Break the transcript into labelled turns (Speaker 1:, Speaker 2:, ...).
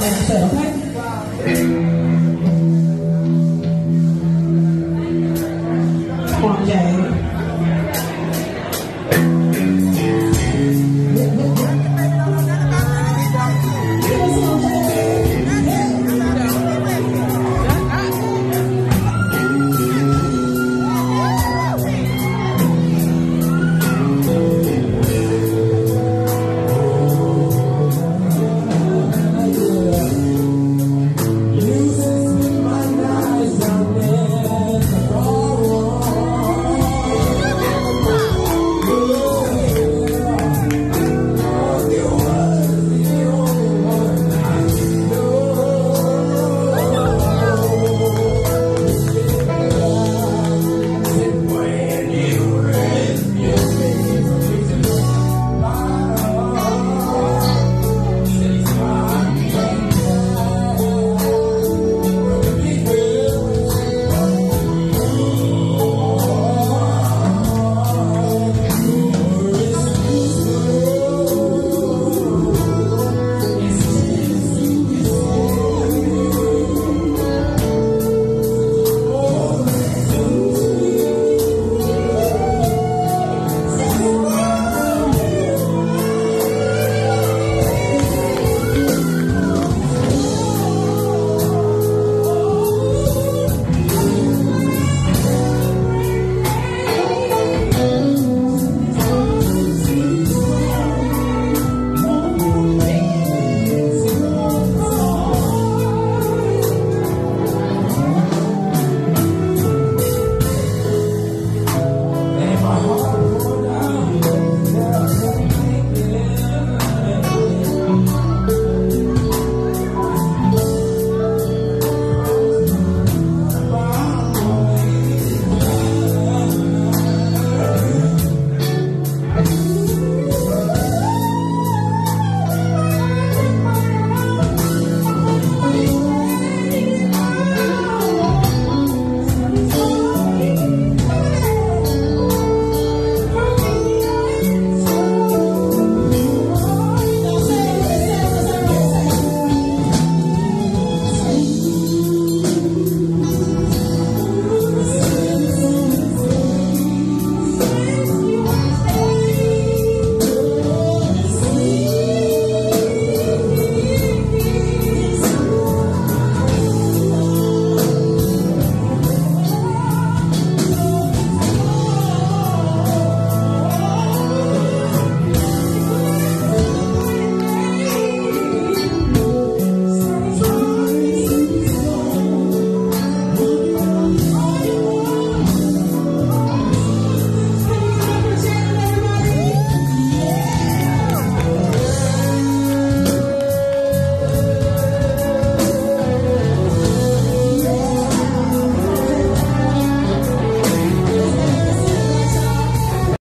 Speaker 1: 亮色，OK。